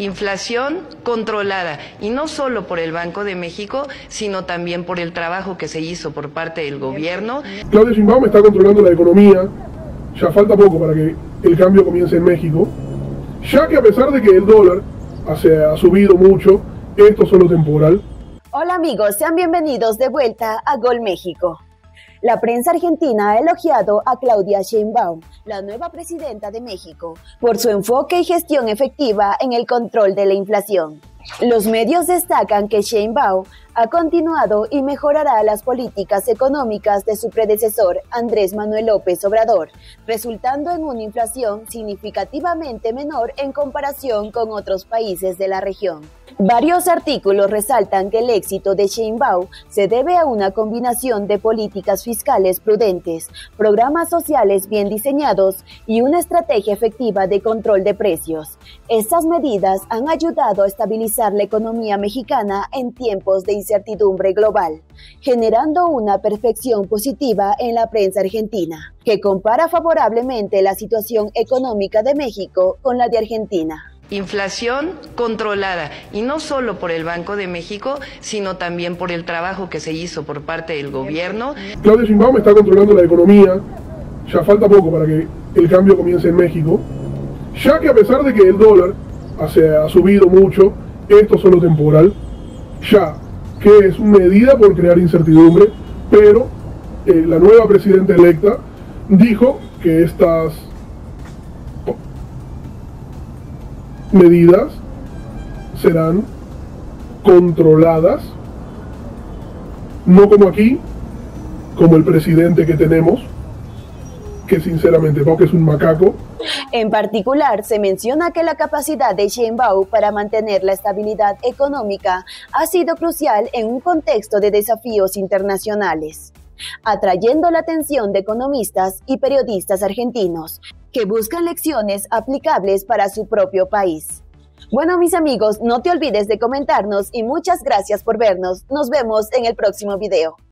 inflación controlada y no solo por el Banco de México, sino también por el trabajo que se hizo por parte del gobierno. Claudia Sheinbaum está controlando la economía, ya falta poco para que el cambio comience en México, ya que a pesar de que el dólar ha subido mucho, esto es solo temporal. Hola amigos, sean bienvenidos de vuelta a Gol México. La prensa argentina ha elogiado a Claudia Sheinbaum, la nueva presidenta de México, por su enfoque y gestión efectiva en el control de la inflación. Los medios destacan que Sheinbaum ha continuado y mejorará las políticas económicas de su predecesor Andrés Manuel López Obrador, resultando en una inflación significativamente menor en comparación con otros países de la región. Varios artículos resaltan que el éxito de Sheinbaum se debe a una combinación de políticas fiscales prudentes, programas sociales bien diseñados y una estrategia efectiva de control de precios. Estas medidas han ayudado a estabilizar la economía mexicana en tiempos de incertidumbre global, generando una perfección positiva en la prensa argentina, que compara favorablemente la situación económica de México con la de Argentina inflación controlada y no solo por el Banco de México, sino también por el trabajo que se hizo por parte del gobierno. Claudia Sheinbaum está controlando la economía, ya falta poco para que el cambio comience en México, ya que a pesar de que el dólar ha, subido mucho, esto es solo temporal, ya que es medida por crear incertidumbre, pero eh, la nueva presidenta electa dijo que estas medidas serán controladas, no como aquí, como el presidente que tenemos, que sinceramente que es un macaco. En particular, se menciona que la capacidad de Sheinbaum para mantener la estabilidad económica ha sido crucial en un contexto de desafíos internacionales, atrayendo la atención de economistas y periodistas argentinos que buscan lecciones aplicables para su propio país. Bueno, mis amigos, no te olvides de comentarnos y muchas gracias por vernos. Nos vemos en el próximo video.